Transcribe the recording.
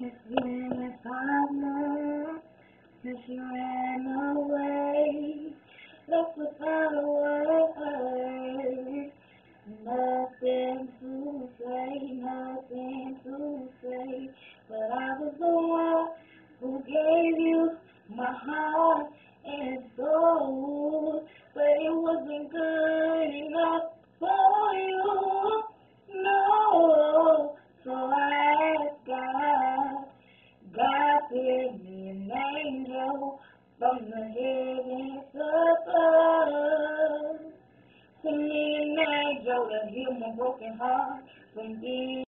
It's been five months since you ran away, left without a word. Nothing to say, nothing to say, but I was the one who gave you my heart and soul, but it wasn't good enough heavens above. Send me an angel to heal my broken heart from being